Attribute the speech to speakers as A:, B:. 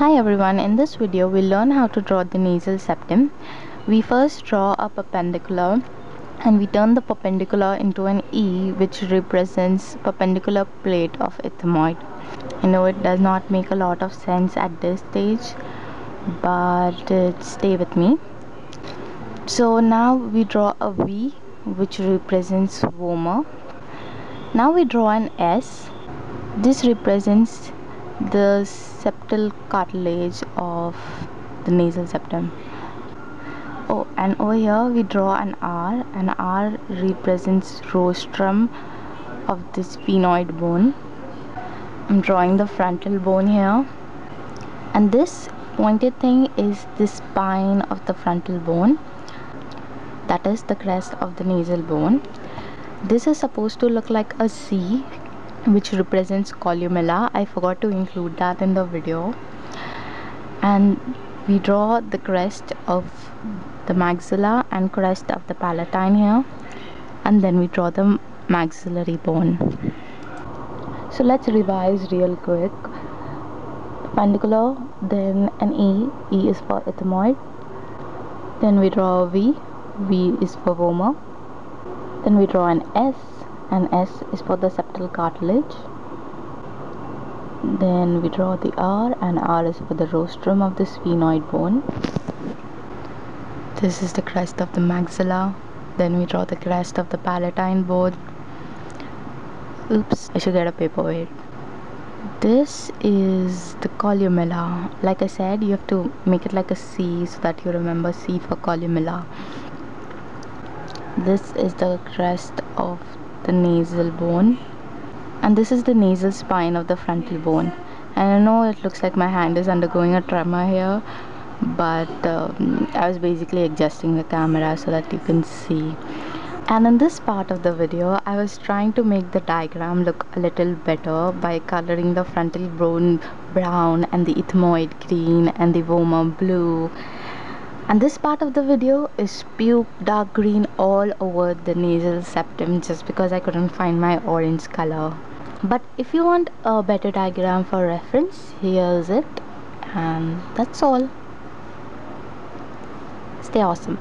A: Hi everyone, in this video we'll learn how to draw the nasal septum. We first draw a perpendicular and we turn the perpendicular into an E which represents perpendicular plate of ethmoid. I know it does not make a lot of sense at this stage but uh, stay with me. So now we draw a V which represents vomer. Now we draw an S. This represents the septal cartilage of the nasal septum. Oh and over here we draw an R. And R represents rostrum of the sphenoid bone. I'm drawing the frontal bone here. And this pointed thing is the spine of the frontal bone. That is the crest of the nasal bone. This is supposed to look like a C which represents columella I forgot to include that in the video. And we draw the crest of the maxilla and crest of the palatine here. And then we draw the maxillary bone. So let's revise real quick. Perpendicular then an E. E is for ethmoid. Then we draw a V. V is for vomer then we draw an S and S is for the septal cartilage. Then we draw the R and R is for the rostrum of the sphenoid bone. This is the crest of the maxilla. Then we draw the crest of the palatine bone. Oops I should get a paperweight this is the columella. Like I said you have to make it like a C so that you remember C for columella. This is the crest of the nasal bone. And this is the nasal spine of the frontal bone. And I know it looks like my hand is undergoing a tremor here but um, I was basically adjusting the camera so that you can see. And in this part of the video I was trying to make the diagram look a little better by coloring the frontal bone brown and the ethmoid green and the vomer blue and this part of the video is puke dark green all over the nasal septum just because I couldn't find my orange color. But if you want a better diagram for reference here's it. And that's all. Stay awesome